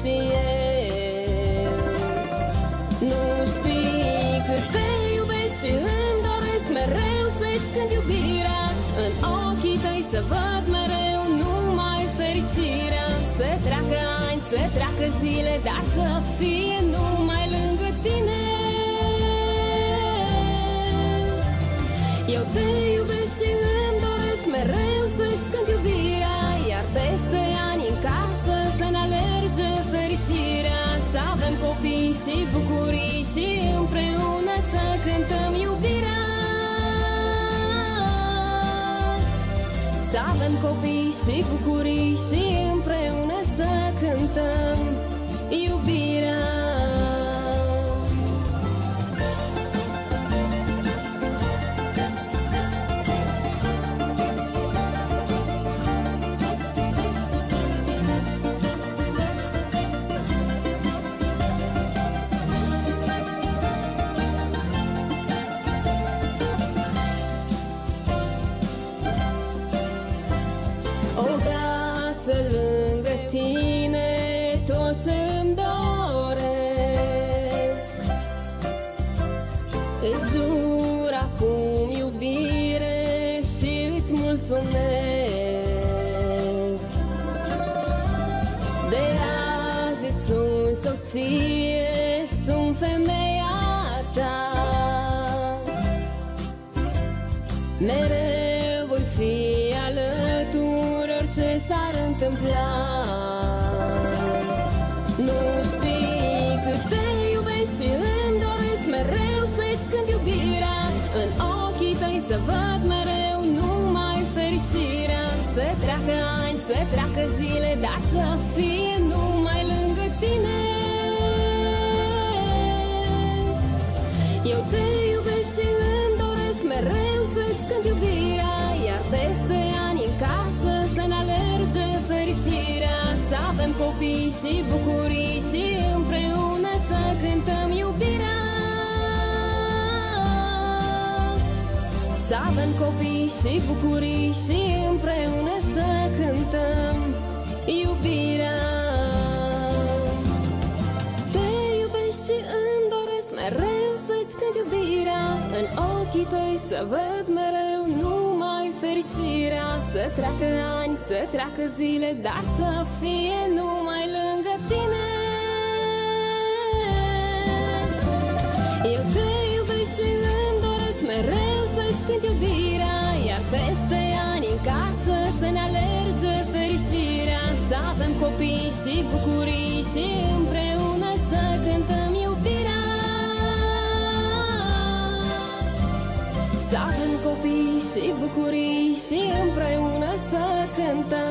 și eu. Nu știi cât te iubesc și îmi doresc mereu să-ți cânt iubirea. În ochii tăi să văd mereu numai fericirea. Să treacă ani, să treacă zile, dar să fie numai lângă tine. Eu te iubesc și fericirea Să avem copii și bucurii și împreună să cântăm iubirea. Să avem copii și bucurii și împreună să cântăm iubirea Îți jur acum iubire și îți mulțumesc. De azi îți sunt soție, sunt femeia ta. Mereu voi fi alături orice s-ar întâmpla. Nu știi cât te iubesc și îmi iubirea În ochii tăi să văd mereu numai fericirea. Să treacă ani, să treacă zile, dar să fie numai lângă tine. Eu te iubesc și îmi doresc mereu să-ți cânt iubirea Iar peste ani în casă să ne alerge fericirea. Să avem copii și bucurii și împreună să cântăm iubirea Să avem copii și bucurii și împreună să cântăm iubirea. Te iubesc și îmi doresc mereu să-ți cânt iubirea. În ochii tăi să văd mereu numai fericirea. Să treacă ani, să treacă zile, dar să fie numai avem copii și bucurii și împreună să cântăm iubirea. Să avem copii și bucurii și împreună să cântăm